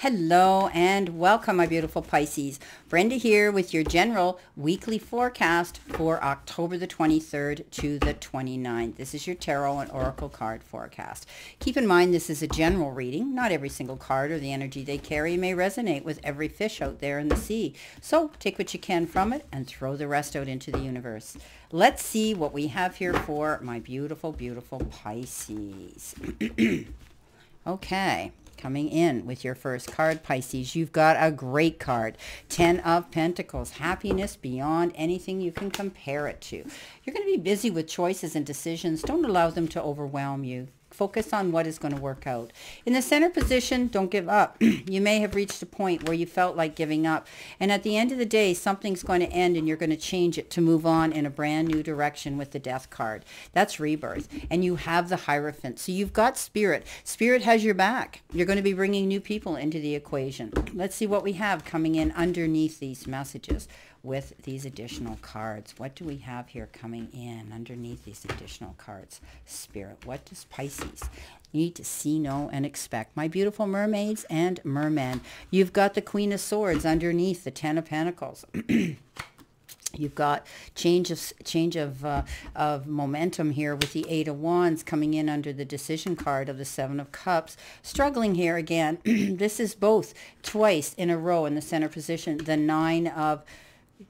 Hello and welcome, my beautiful Pisces. Brenda here with your general weekly forecast for October the 23rd to the 29th. This is your tarot and oracle card forecast. Keep in mind this is a general reading. Not every single card or the energy they carry may resonate with every fish out there in the sea. So take what you can from it and throw the rest out into the universe. Let's see what we have here for my beautiful, beautiful Pisces. okay coming in with your first card, Pisces. You've got a great card. Ten of Pentacles. Happiness beyond anything you can compare it to. You're going to be busy with choices and decisions. Don't allow them to overwhelm you. Focus on what is going to work out. In the center position, don't give up. you may have reached a point where you felt like giving up. And at the end of the day, something's going to end and you're going to change it to move on in a brand new direction with the death card. That's rebirth. And you have the Hierophant. So you've got spirit. Spirit has your back. You're going to be bringing new people into the equation. Let's see what we have coming in underneath these messages with these additional cards. What do we have here coming in underneath these additional cards? Spirit, what does Pisces need to see, know, and expect? My beautiful mermaids and mermen. You've got the Queen of Swords underneath the Ten of Pentacles. You've got change of change of uh, of momentum here with the Eight of Wands coming in under the decision card of the Seven of Cups. Struggling here again. this is both twice in a row in the center position. The Nine of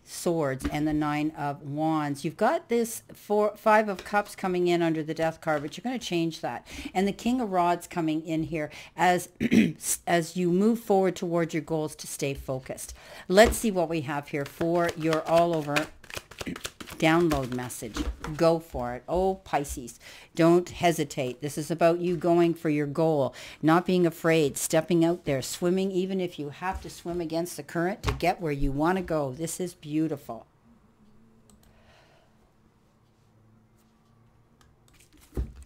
swords and the nine of wands. You've got this four five of cups coming in under the death card but you're going to change that. And the king of rods coming in here as as you move forward towards your goals to stay focused. Let's see what we have here for your all over download message. Go for it. Oh, Pisces, don't hesitate. This is about you going for your goal, not being afraid, stepping out there, swimming, even if you have to swim against the current to get where you want to go. This is beautiful.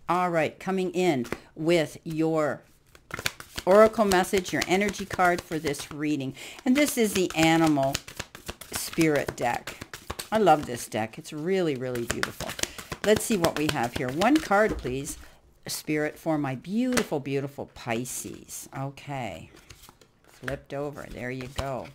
All right, coming in with your oracle message, your energy card for this reading. And this is the animal spirit deck. I love this deck. It's really, really beautiful. Let's see what we have here. One card, please. Spirit for my beautiful, beautiful Pisces. Okay. Flipped over. There you go.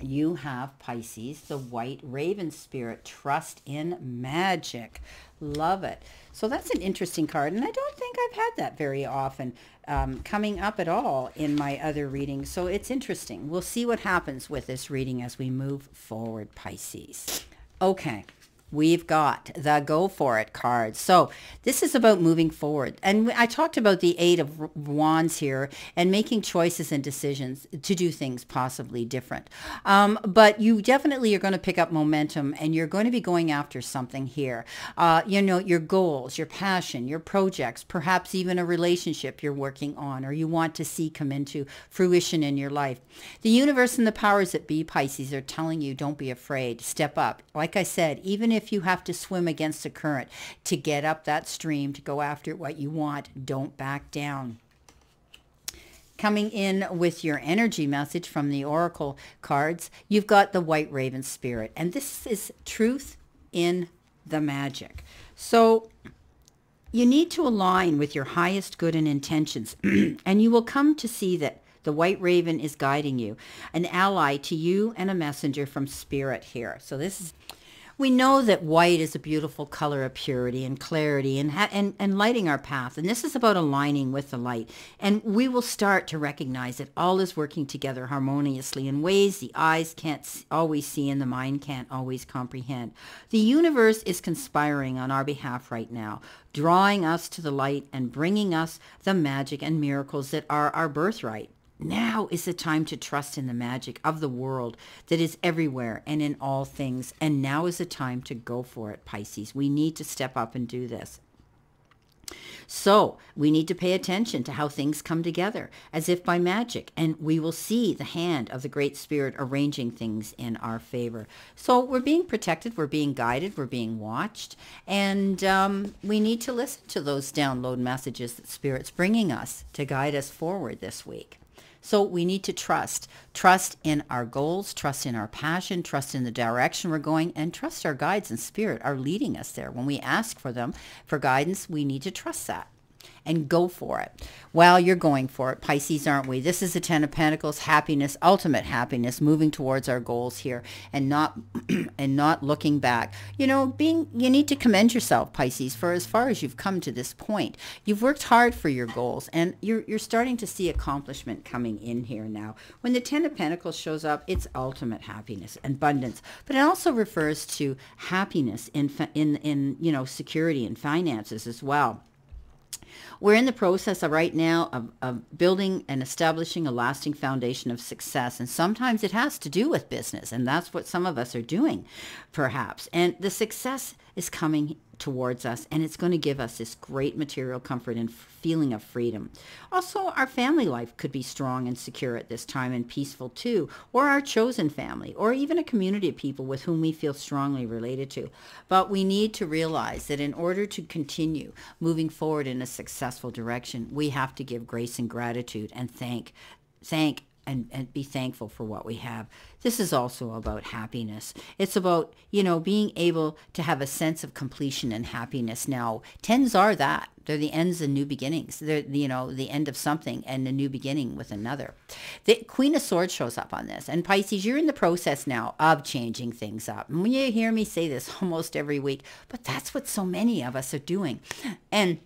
You have Pisces, the white raven spirit. Trust in magic. Love it. So that's an interesting card, and I don't think I've had that very often um, coming up at all in my other readings. So it's interesting. We'll see what happens with this reading as we move forward, Pisces. Okay we've got the go for it card. So this is about moving forward. And I talked about the eight of wands here and making choices and decisions to do things possibly different. Um, but you definitely are going to pick up momentum and you're going to be going after something here. Uh, you know, your goals, your passion, your projects, perhaps even a relationship you're working on or you want to see come into fruition in your life. The universe and the powers that be, Pisces, are telling you don't be afraid. Step up. Like I said, even if if you have to swim against the current to get up that stream, to go after what you want, don't back down. Coming in with your energy message from the oracle cards you've got the white raven spirit and this is truth in the magic. So you need to align with your highest good and intentions and you will come to see that the white raven is guiding you an ally to you and a messenger from spirit here. So this is we know that white is a beautiful color of purity and clarity and, and, and lighting our path. And this is about aligning with the light. And we will start to recognize that all is working together harmoniously in ways the eyes can't always see and the mind can't always comprehend. The universe is conspiring on our behalf right now, drawing us to the light and bringing us the magic and miracles that are our birthright. Now is the time to trust in the magic of the world that is everywhere and in all things. And now is the time to go for it, Pisces. We need to step up and do this. So we need to pay attention to how things come together as if by magic, and we will see the hand of the Great Spirit arranging things in our favor. So we're being protected, we're being guided, we're being watched, and um, we need to listen to those download messages that Spirit's bringing us to guide us forward this week. So we need to trust. Trust in our goals, trust in our passion, trust in the direction we're going, and trust our guides and spirit are leading us there. When we ask for them for guidance, we need to trust that. And go for it. Well, you're going for it, Pisces, aren't we? This is the Ten of Pentacles, happiness, ultimate happiness, moving towards our goals here and not and not looking back. You know, being you need to commend yourself, Pisces, for as far as you've come to this point. You've worked hard for your goals and you're you're starting to see accomplishment coming in here now. When the Ten of Pentacles shows up, it's ultimate happiness, abundance, but it also refers to happiness in in in, you know, security and finances as well. We're in the process of right now of, of building and establishing a lasting foundation of success. And sometimes it has to do with business. And that's what some of us are doing, perhaps. And the success is coming towards us and it's going to give us this great material comfort and feeling of freedom. Also, our family life could be strong and secure at this time and peaceful too, or our chosen family, or even a community of people with whom we feel strongly related to. But we need to realize that in order to continue moving forward in a successful direction, we have to give grace and gratitude and thank thank and, and be thankful for what we have. This is also about happiness. It's about, you know, being able to have a sense of completion and happiness now. Tens are that. They're the ends and new beginnings. They're, you know, the end of something and a new beginning with another. The Queen of Swords shows up on this. And Pisces, you're in the process now of changing things up. And when you hear me say this almost every week, but that's what so many of us are doing. And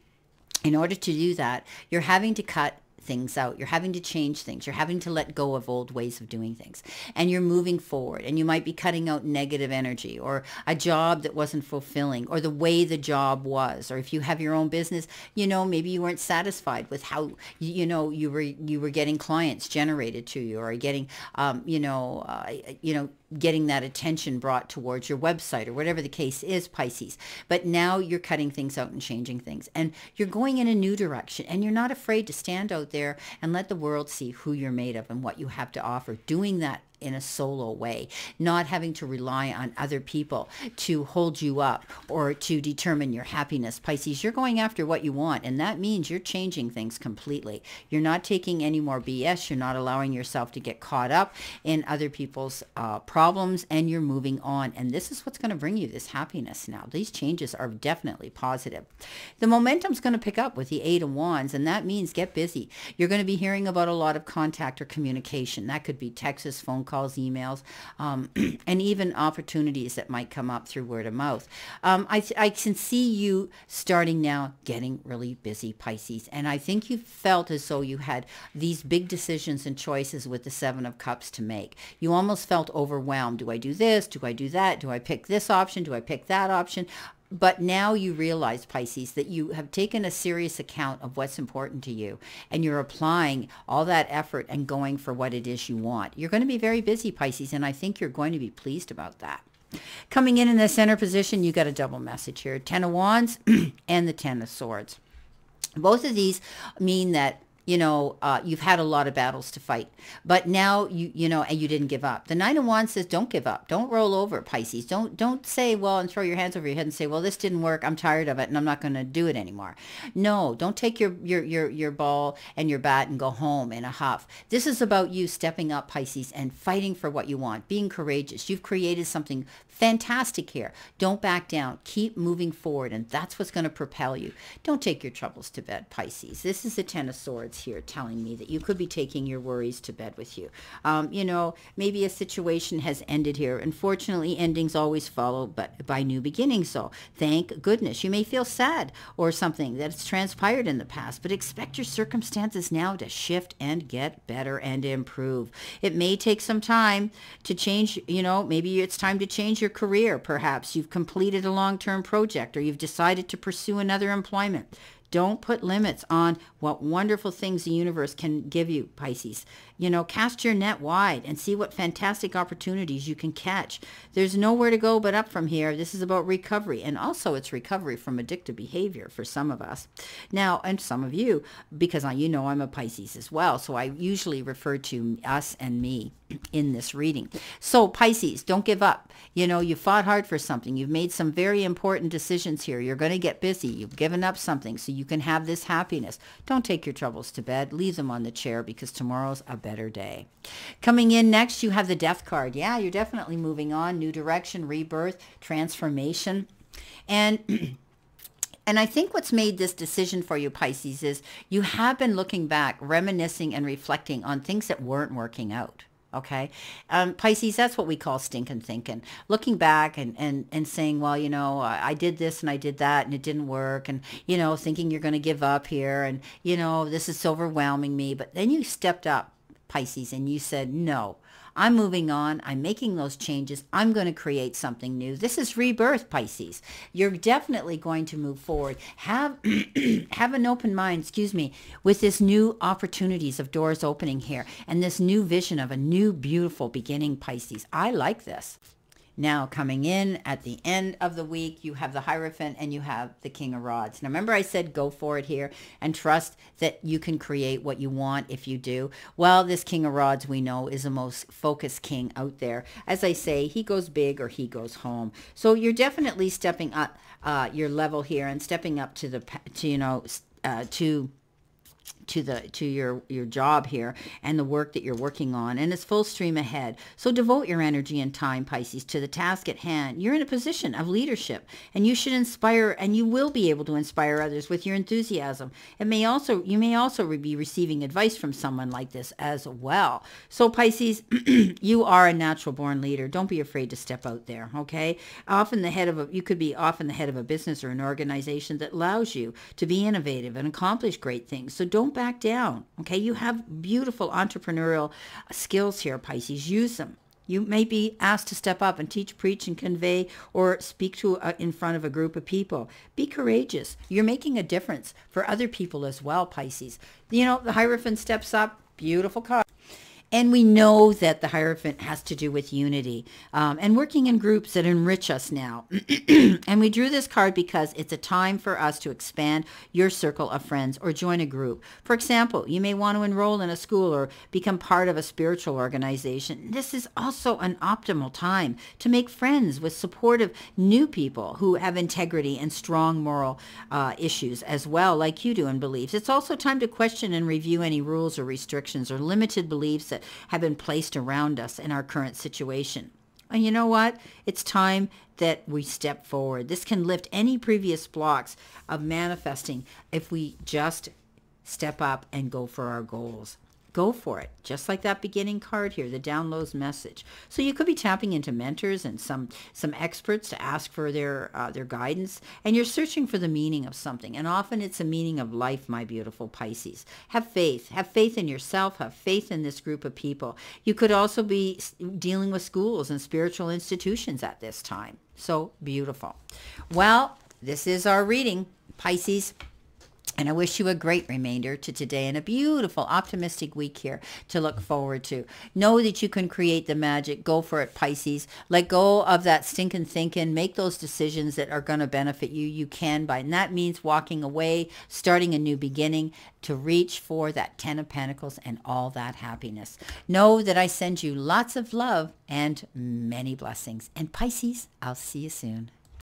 in order to do that, you're having to cut things out. You're having to change things. You're having to let go of old ways of doing things. And you're moving forward. And you might be cutting out negative energy or a job that wasn't fulfilling or the way the job was. Or if you have your own business, you know, maybe you weren't satisfied with how, you know, you were, you were getting clients generated to you or getting, um, you know, uh, you know, getting that attention brought towards your website or whatever the case is, Pisces. But now you're cutting things out and changing things. And you're going in a new direction. And you're not afraid to stand out there and let the world see who you're made of and what you have to offer. Doing that in a solo way, not having to rely on other people to hold you up or to determine your happiness. Pisces, you're going after what you want, and that means you're changing things completely. You're not taking any more BS. You're not allowing yourself to get caught up in other people's uh, problems, and you're moving on. And this is what's going to bring you this happiness now. These changes are definitely positive. The momentum's going to pick up with the Eight of Wands, and that means get busy. You're going to be hearing about a lot of contact or communication. That could be Texas phone calls, emails, um, and even opportunities that might come up through word of mouth. Um, I, I can see you starting now getting really busy, Pisces. And I think you felt as though you had these big decisions and choices with the Seven of Cups to make. You almost felt overwhelmed. Do I do this? Do I do that? Do I pick this option? Do I pick that option? But now you realize, Pisces, that you have taken a serious account of what's important to you and you're applying all that effort and going for what it is you want. You're going to be very busy, Pisces, and I think you're going to be pleased about that. Coming in in the center position, you got a double message here. Ten of Wands and the Ten of Swords. Both of these mean that you know, uh, you've had a lot of battles to fight, but now you, you know, and you didn't give up. The Nine of Wands says, don't give up. Don't roll over, Pisces. Don't, don't say, well, and throw your hands over your head and say, well, this didn't work. I'm tired of it and I'm not going to do it anymore. No, don't take your, your, your, your ball and your bat and go home in a huff. This is about you stepping up, Pisces, and fighting for what you want, being courageous. You've created something fantastic here. Don't back down. Keep moving forward, and that's what's going to propel you. Don't take your troubles to bed, Pisces. This is the Ten of Swords here telling me that you could be taking your worries to bed with you. Um, you know, maybe a situation has ended here. Unfortunately, endings always follow but by new beginnings. So thank goodness. You may feel sad or something that's transpired in the past, but expect your circumstances now to shift and get better and improve. It may take some time to change, you know, maybe it's time to change your your career, perhaps. You've completed a long-term project or you've decided to pursue another employment. Don't put limits on what wonderful things the universe can give you, Pisces. You know, cast your net wide and see what fantastic opportunities you can catch. There's nowhere to go but up from here. This is about recovery. And also it's recovery from addictive behavior for some of us. Now, and some of you, because you know I'm a Pisces as well. So I usually refer to us and me in this reading. So Pisces, don't give up. You know, you fought hard for something. You've made some very important decisions here. You're going to get busy. You've given up something so can have this happiness. Don't take your troubles to bed. Leave them on the chair because tomorrow's a better day. Coming in next, you have the death card. Yeah, you're definitely moving on. New direction, rebirth, transformation. And And I think what's made this decision for you, Pisces, is you have been looking back, reminiscing and reflecting on things that weren't working out. Okay. Um, Pisces, that's what we call stinking thinking. Looking back and, and, and saying, well, you know, I, I did this and I did that and it didn't work. And, you know, thinking you're going to give up here. And, you know, this is overwhelming me. But then you stepped up, Pisces, and you said, no, I'm moving on. I'm making those changes. I'm going to create something new. This is rebirth, Pisces. You're definitely going to move forward. Have have an open mind, excuse me, with this new opportunities of doors opening here and this new vision of a new beautiful beginning, Pisces. I like this. Now coming in at the end of the week, you have the Hierophant and you have the King of Rods. Now remember I said go for it here and trust that you can create what you want if you do. Well, this King of Rods we know is the most focused king out there. As I say, he goes big or he goes home. So you're definitely stepping up uh, your level here and stepping up to the, to, you know, uh, to to the to your your job here and the work that you're working on and it's full stream ahead. So devote your energy and time pisces to the task at hand. You're in a position of leadership and you should inspire and you will be able to inspire others with your enthusiasm. It may also you may also be receiving advice from someone like this as well. So pisces you are a natural born leader. Don't be afraid to step out there okay? Often the head of a you could be often the head of a business or an organization that allows you to be innovative and accomplish great things. So don't back down. Okay, you have beautiful entrepreneurial skills here, Pisces. Use them. You may be asked to step up and teach, preach, and convey or speak to a, in front of a group of people. Be courageous. You're making a difference for other people as well, Pisces. You know, the Hierophant steps up. Beautiful card. And we know that the Hierophant has to do with unity um, and working in groups that enrich us now. and we drew this card because it's a time for us to expand your circle of friends or join a group. For example, you may want to enroll in a school or become part of a spiritual organization. This is also an optimal time to make friends with supportive new people who have integrity and strong moral uh, issues as well, like you do in beliefs. It's also time to question and review any rules or restrictions or limited beliefs that that have been placed around us in our current situation. And you know what? It's time that we step forward. This can lift any previous blocks of manifesting if we just step up and go for our goals go for it. Just like that beginning card here, the downloads message. So you could be tapping into mentors and some some experts to ask for their uh, their guidance, and you're searching for the meaning of something. And often it's a meaning of life, my beautiful Pisces. Have faith. Have faith in yourself. Have faith in this group of people. You could also be dealing with schools and spiritual institutions at this time. So beautiful. Well, this is our reading, Pisces. And I wish you a great remainder to today and a beautiful, optimistic week here to look forward to. Know that you can create the magic. Go for it, Pisces. Let go of that stinking thinking. Make those decisions that are going to benefit you. You can by, and that means walking away, starting a new beginning to reach for that Ten of Pentacles and all that happiness. Know that I send you lots of love and many blessings. And Pisces, I'll see you soon.